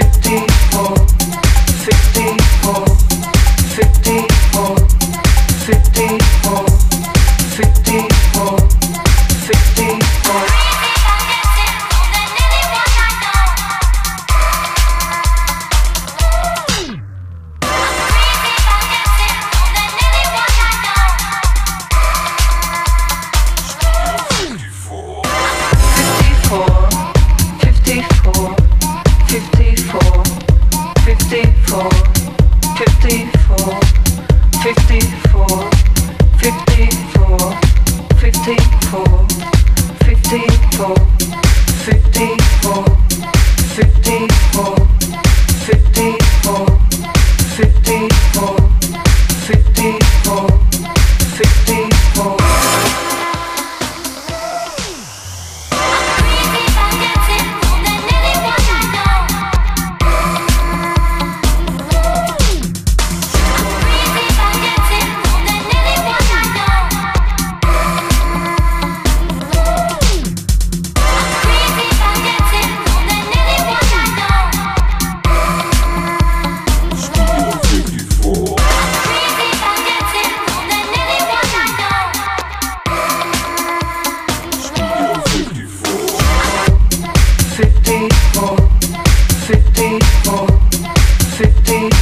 Studio 54.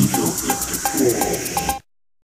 you don't get to fall.